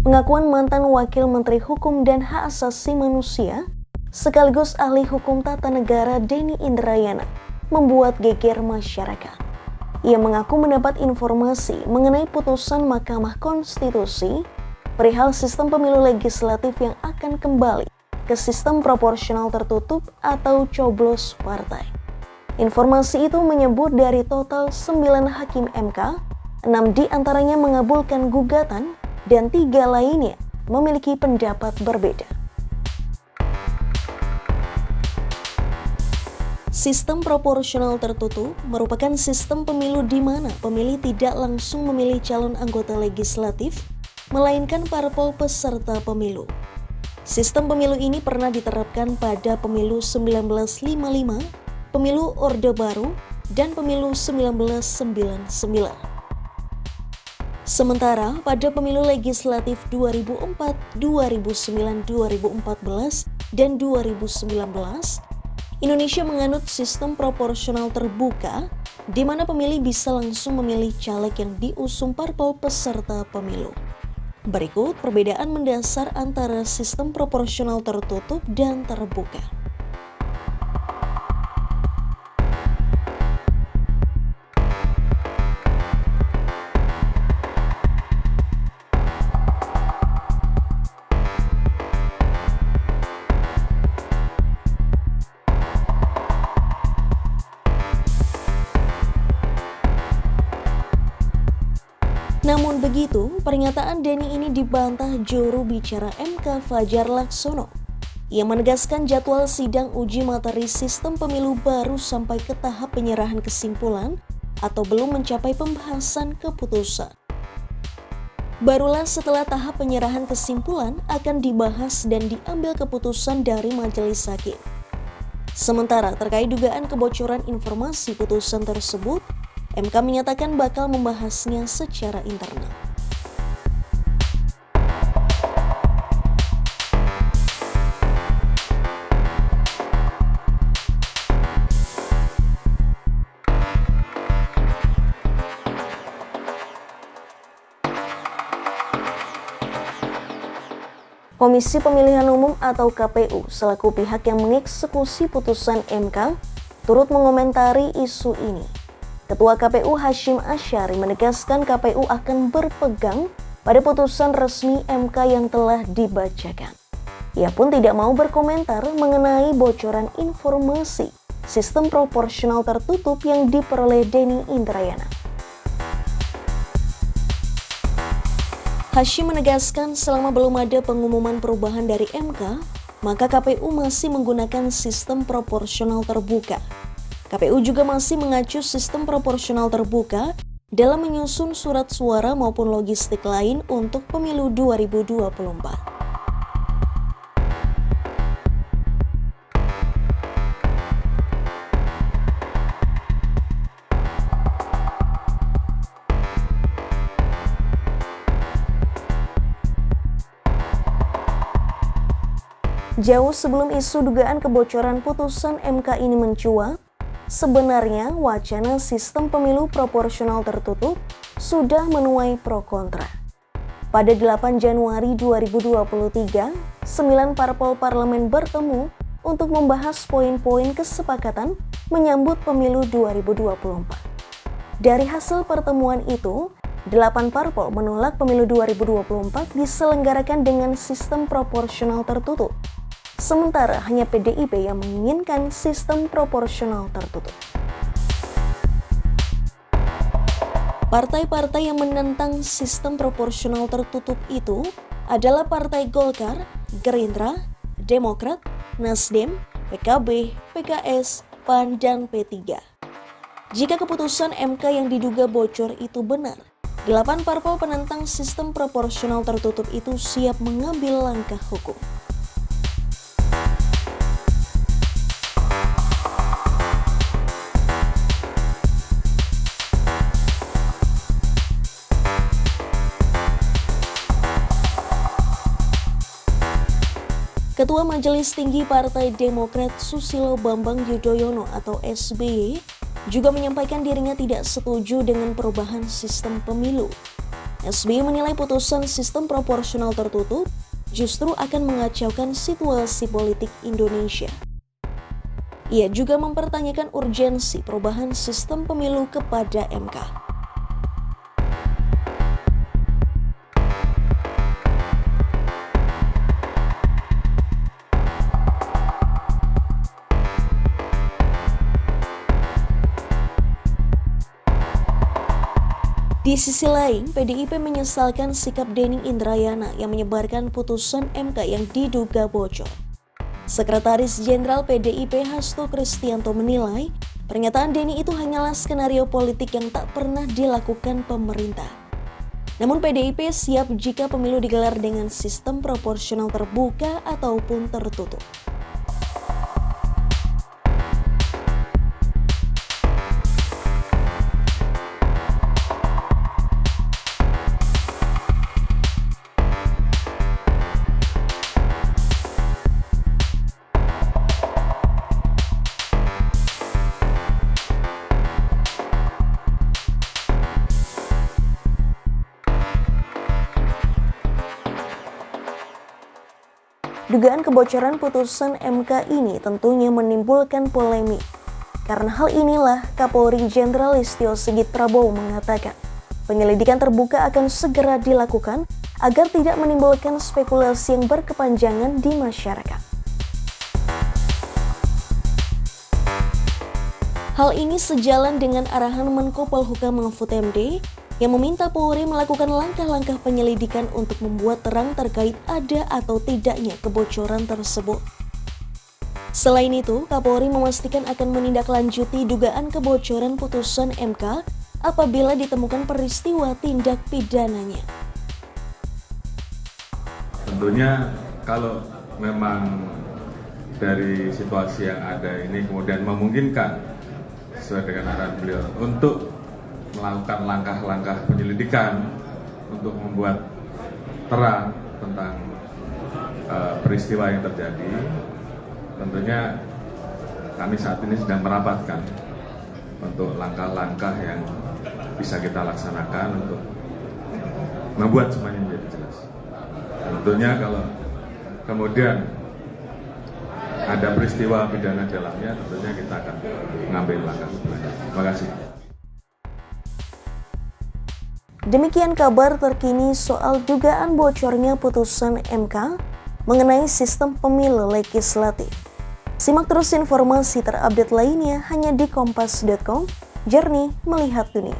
Pengakuan mantan Wakil Menteri Hukum dan Hak Asasi Manusia sekaligus ahli hukum tata negara Denny Indrayana membuat geger masyarakat. Ia mengaku mendapat informasi mengenai putusan Mahkamah Konstitusi perihal sistem pemilu legislatif yang akan kembali ke sistem proporsional tertutup atau coblos partai. Informasi itu menyebut dari total 9 hakim MK, 6 di antaranya mengabulkan gugatan dan tiga lainnya memiliki pendapat berbeda. Sistem proporsional tertutup merupakan sistem pemilu di mana pemilih tidak langsung memilih calon anggota legislatif, melainkan parpol peserta pemilu. Sistem pemilu ini pernah diterapkan pada pemilu 1955, pemilu Orde Baru, dan pemilu 1999. Sementara pada pemilu legislatif 2004, 2009, 2014, dan 2019, Indonesia menganut sistem proporsional terbuka di mana pemilih bisa langsung memilih caleg yang diusung parpol peserta pemilu. Berikut perbedaan mendasar antara sistem proporsional tertutup dan terbuka. Pernyataan Denny ini dibantah juru bicara MK Fajar Laksono. Ia menegaskan jadwal sidang uji materi sistem pemilu baru sampai ke tahap penyerahan kesimpulan atau belum mencapai pembahasan keputusan. Barulah setelah tahap penyerahan kesimpulan akan dibahas dan diambil keputusan dari majelis hakim. Sementara terkait dugaan kebocoran informasi putusan tersebut, MK menyatakan bakal membahasnya secara internal. Komisi Pemilihan Umum atau KPU selaku pihak yang mengeksekusi putusan MK turut mengomentari isu ini. Ketua KPU Hashim Asyari menegaskan KPU akan berpegang pada putusan resmi MK yang telah dibacakan. Ia pun tidak mau berkomentar mengenai bocoran informasi sistem proporsional tertutup yang diperoleh Denny Indrayana. Hashim menegaskan selama belum ada pengumuman perubahan dari MK, maka KPU masih menggunakan sistem proporsional terbuka KPU juga masih mengacu sistem proporsional terbuka dalam menyusun surat suara maupun logistik lain untuk pemilu 2024. Jauh sebelum isu dugaan kebocoran putusan MK ini mencuat, Sebenarnya wacana sistem pemilu proporsional tertutup sudah menuai pro kontra. Pada 8 Januari 2023, sembilan parpol parlemen bertemu untuk membahas poin-poin kesepakatan menyambut pemilu 2024. Dari hasil pertemuan itu, delapan parpol menolak pemilu 2024 diselenggarakan dengan sistem proporsional tertutup Sementara hanya PDIP yang menginginkan sistem proporsional tertutup. Partai-partai yang menentang sistem proporsional tertutup itu adalah Partai Golkar, Gerindra, Demokrat, Nasdem, PKB, PKS, PAN, dan P3. Jika keputusan MK yang diduga bocor itu benar, delapan parpol penentang sistem proporsional tertutup itu siap mengambil langkah hukum. Ketua Majelis Tinggi Partai Demokrat Susilo Bambang Yudhoyono atau SBY juga menyampaikan dirinya tidak setuju dengan perubahan sistem pemilu. SBY menilai putusan sistem proporsional tertutup justru akan mengacaukan situasi politik Indonesia. Ia juga mempertanyakan urgensi perubahan sistem pemilu kepada MK. Di sisi lain, PDIP menyesalkan sikap Dening Indrayana yang menyebarkan putusan MK yang diduga bocor. Sekretaris Jenderal PDIP Hasto Kristianto menilai, pernyataan Denny itu hanyalah skenario politik yang tak pernah dilakukan pemerintah. Namun PDIP siap jika pemilu digelar dengan sistem proporsional terbuka ataupun tertutup. Dugaan kebocoran putusan MK ini tentunya menimbulkan polemik. Karena hal inilah Kapolri Jenderal Listio Sigit Prabowo mengatakan, penyelidikan terbuka akan segera dilakukan agar tidak menimbulkan spekulasi yang berkepanjangan di masyarakat. Hal ini sejalan dengan arahan Menko Polhukam Mahfud MD yang meminta Polri melakukan langkah-langkah penyelidikan untuk membuat terang terkait ada atau tidaknya kebocoran tersebut. Selain itu, Kapolri memastikan akan menindaklanjuti dugaan kebocoran putusan MK apabila ditemukan peristiwa tindak pidananya. Tentunya kalau memang dari situasi yang ada ini kemudian memungkinkan sesuai dengan arahan beliau untuk melakukan langkah-langkah penyelidikan untuk membuat terang tentang uh, peristiwa yang terjadi. Tentunya kami saat ini sedang merapatkan untuk langkah-langkah yang bisa kita laksanakan untuk membuat semuanya menjadi jelas. tentunya kalau kemudian ada peristiwa pidana dalamnya, tentunya kita akan mengambil langkah. Terima kasih. Demikian kabar terkini soal dugaan bocornya putusan MK mengenai sistem pemilu legislatif. Simak terus informasi terupdate lainnya hanya di kompas.com, jernih melihat dunia.